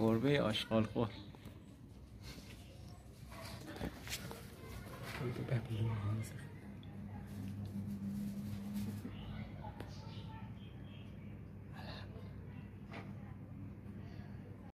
گربه آشغال خور.